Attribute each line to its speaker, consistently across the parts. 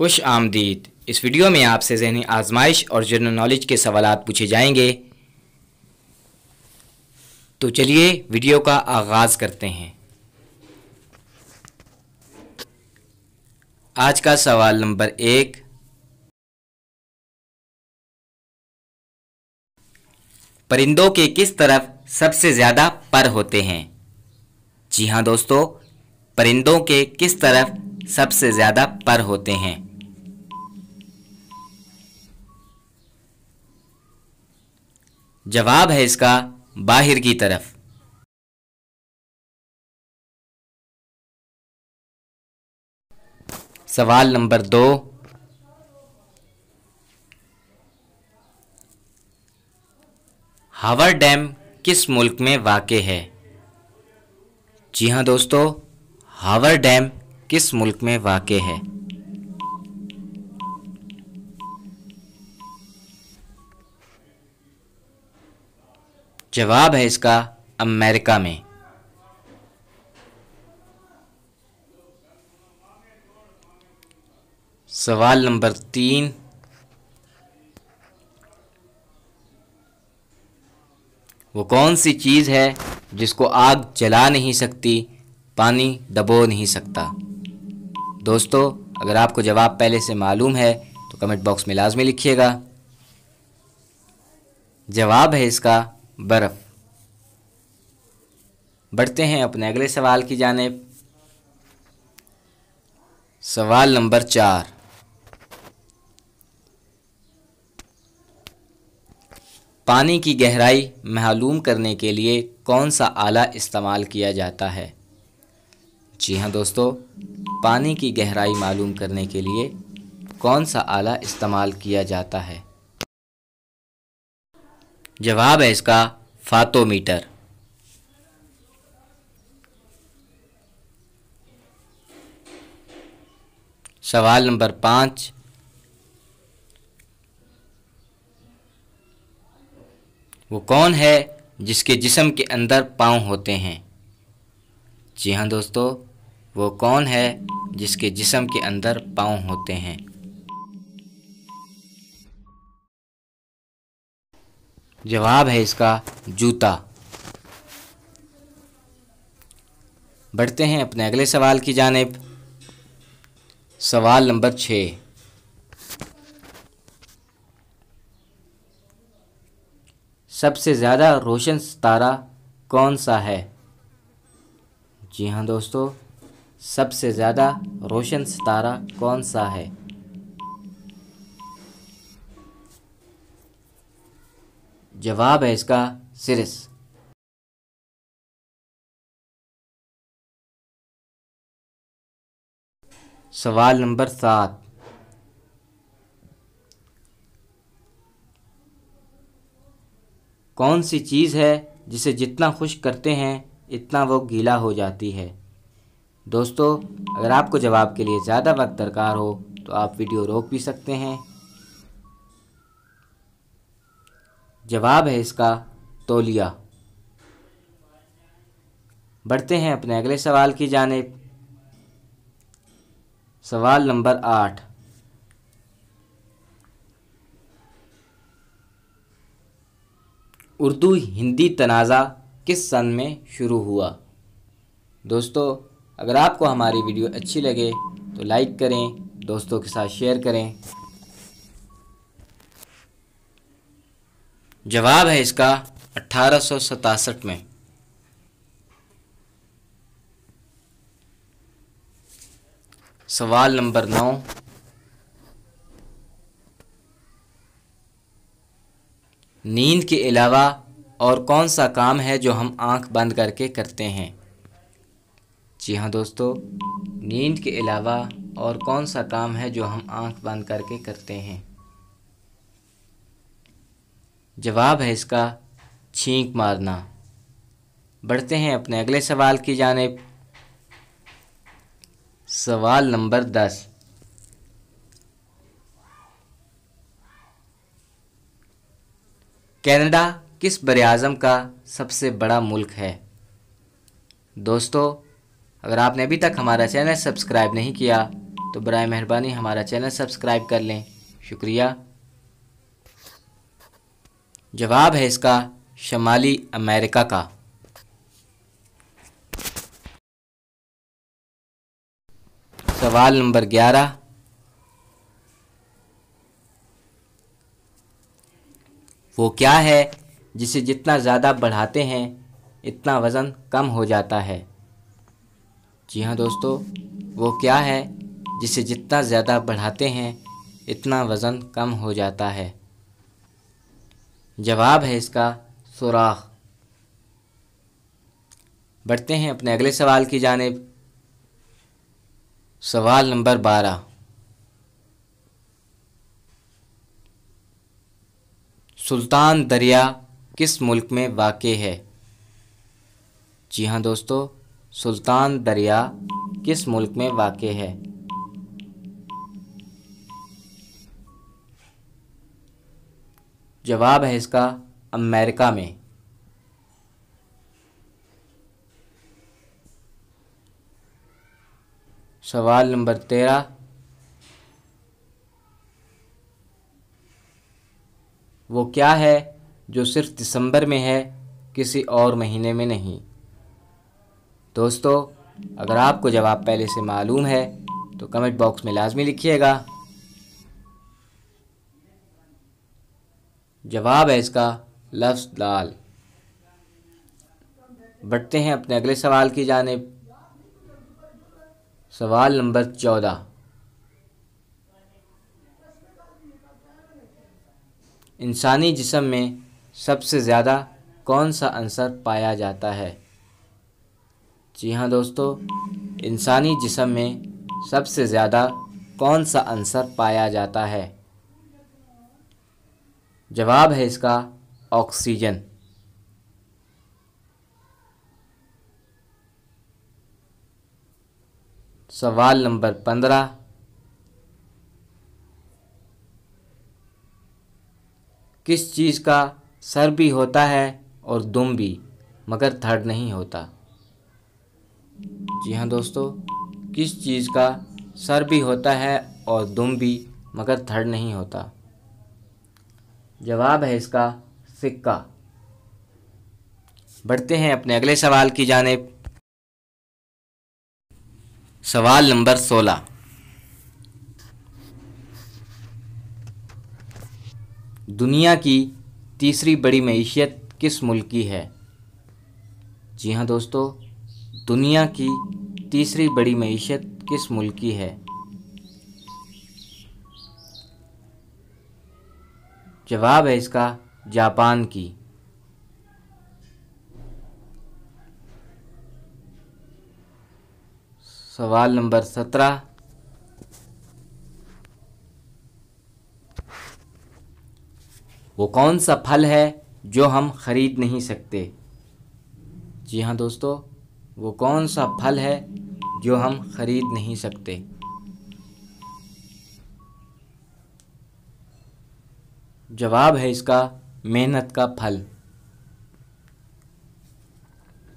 Speaker 1: खुश आमदीद। इस वीडियो में आपसे जहनी आजमाइश और जनरल नॉलेज के सवाल पूछे जाएँगे। तो चलिए वीडियो का आगाज़ करते हैं। आज का सवाल नंबर एक। परिंदों के किस तरफ़ सबसे ज़्यादा पर होते हैं? जी हाँ दोस्तों, परिंदों के किस तरफ़ सबसे ज़्यादा पर होते हैं? जवाब है इसका बाहर की तरफ़। सवाल नंबर दो। हावर डैम किस मुल्क में वाक़ है? जी हाँ दोस्तों हावर डैम किस मुल्क में वाक़ है? जवाब है इसका अमेरिका में। सवाल नंबर तीन। वो कौन सी चीज़ है जिसको आग जला नहीं सकती, पानी दबो नहीं सकता? दोस्तों, अगर आपको जवाब पहले से मालूम है तो कमेंट बॉक्स में लाजमी लिखिएगा। जवाब है इसका बर्फ़। बढ़ते हैं अपने अगले सवाल की जानेब। सवाल नंबर चार। पानी की गहराई मालूम करने के लिए कौन सा आला इस्तेमाल किया जाता है? जी हाँ दोस्तों, पानी की गहराई मालूम करने के लिए कौन सा आला इस्तेमाल किया जाता है? जवाब है इसका फातोमीटर। सवाल नंबर पाँच। वो कौन है जिसके जिसम के अंदर पाँव होते हैं? जी हाँ दोस्तों, वो कौन है जिसके जिसम के अंदर पाँव होते हैं? जवाब है इसका जूता। बढ़ते हैं अपने अगले सवाल की जानेब। सवाल नंबर छ। सबसे ज़्यादा रोशन सितारा कौन सा है? जी हाँ दोस्तों, सबसे ज़्यादा रोशन सितारा कौन सा है? जवाब है इसका सिरिस। सवाल नंबर सात। कौन सी चीज़ है जिसे जितना खुश करते हैं, इतना वो गीला हो जाती है? दोस्तों, अगर आपको जवाब के लिए ज़्यादा वक्त दरकार हो तो आप वीडियो रोक भी सकते हैं। जवाब है इसका तोलिया। बढ़ते हैं अपने अगले सवाल की जानेब। सवाल नंबर आठ। उर्दू हिंदी तनाज़ा किस सन में शुरू हुआ? दोस्तों, अगर आपको हमारी वीडियो अच्छी लगे तो लाइक करें, दोस्तों के साथ शेयर करें। जवाब है इसका अट्ठारह में। सवाल नंबर नौ। नींद के अलावा और कौन सा काम है जो हम आँख बंद करके करते हैं? जी हाँ दोस्तों, नींद के अलावा और कौन सा काम है जो हम आँख बंद करके करते हैं? जवाब है इसका, छींक मारना। बढ़ते हैं अपने अगले सवाल की जानेब। सवाल नंबर दस। कनाडा किस बर का सबसे बड़ा मुल्क है? दोस्तों, अगर आपने अभी तक हमारा चैनल सब्सक्राइब नहीं किया तो बर मेहरबानी हमारा चैनल सब्सक्राइब कर लें। शुक्रिया। जवाब है इसका शमाली अमेरिका का। सवाल नंबर ग्यारह। वो क्या है जिसे जितना ज़्यादा बढ़ाते हैं, इतना वज़न कम हो जाता है? जी हाँ दोस्तों, वो क्या है जिसे जितना ज़्यादा बढ़ाते हैं, इतना वज़न कम हो जाता है? जवाब है इसका सुराख। बढ़ते हैं अपने अगले सवाल की जानब। सवाल नंबर बारह। सुल्तान दरिया किस मुल्क में वाक़ है? जी हाँ दोस्तों, सुल्तान दरिया किस मुल्क में वाक़ है? जवाब है इसका अमेरिका में। सवाल नंबर तेरह। वो क्या है जो सिर्फ़ दिसंबर में है, किसी और महीने में नहीं? दोस्तों, अगर आपको जवाब पहले से मालूम है तो कमेंट बॉक्स में लाजमी लिखिएगा। जवाब है इसका लफ्ज़ लाल। बढ़ते हैं अपने अगले सवाल की जानब। सवाल नंबर चौदह। इंसानी जिसम में सबसे ज़्यादा कौन सा अंसर पाया जाता है? जी हाँ दोस्तों, इंसानी जिसम में सबसे ज़्यादा कौन सा अंसर पाया जाता है? जवाब है इसका ऑक्सीजन। सवाल नंबर पंद्रह। किस चीज़ का सर भी होता है और दुम भी, मगर थर्ड नहीं होता? जी हाँ दोस्तों, किस चीज़ का सर भी होता है और दुम भी, मगर थर्ड नहीं होता? जवाब है इसका सिक्का। बढ़ते हैं अपने अगले सवाल की जानेब। सवाल नंबर सोलह। दुनिया की तीसरी बड़ी मीशत किस मुल्क की है? जी हाँ दोस्तों, दुनिया की तीसरी बड़ी मीशत किस मुल्क की है? जवाब है इसका जापान की। सवाल नंबर सत्रह। वो कौन सा फल है जो हम ख़रीद नहीं सकते? जी हाँ दोस्तों, वो कौन सा फल है जो हम ख़रीद नहीं सकते? जवाब है इसका मेहनत का फल।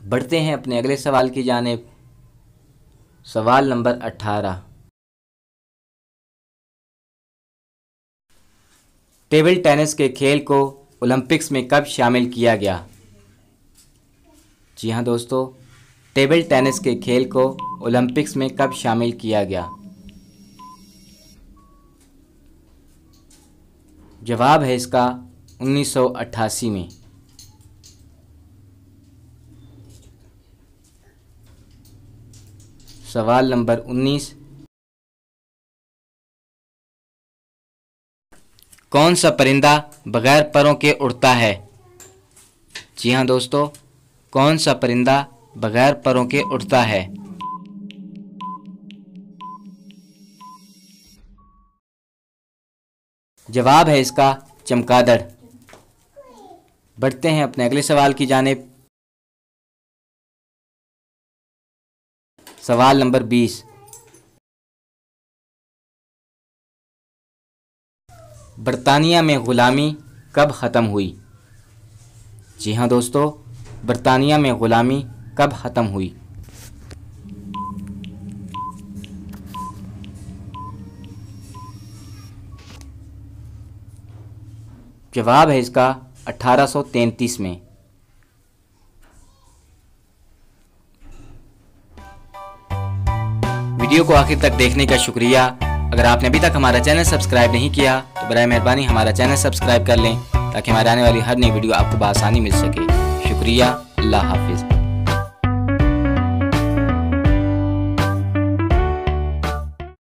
Speaker 1: बढ़ते हैं अपने अगले सवाल की जानेब। सवाल नंबर अट्ठारह टेबल टेनिस के खेल को ओलंपिक्स में कब शामिल किया गया? जी हाँ दोस्तों, टेबल टेनिस के खेल को ओलंपिक्स में कब शामिल किया गया? जवाब है इसका 1988 में। सवाल नंबर 19 कौन सा परिंदा बगैर परों के उड़ता है? जी हाँ दोस्तों, कौन सा परिंदा बगैर परों के उड़ता है? जवाब है इसका चमकादड़। बढ़ते हैं अपने अगले सवाल की जानेब। सवाल नंबर बीस। बरतानिया में ग़ुलामी कब ख़त्म हुई? जी हाँ दोस्तों, बरतानिया में ग़ुलामी कब ख़त्म हुई? जवाब है इसका 1833 में। वीडियो को आखिर तक देखने का शुक्रिया। अगर आपने अभी तक हमारा चैनल सब्सक्राइब नहीं किया तो बर मेहरबानी हमारा चैनल सब्सक्राइब कर लें, ताकि हमारे आने वाली हर नई वीडियो आपको बसानी मिल सके। शुक्रिया, अल्लाह हाफिज़।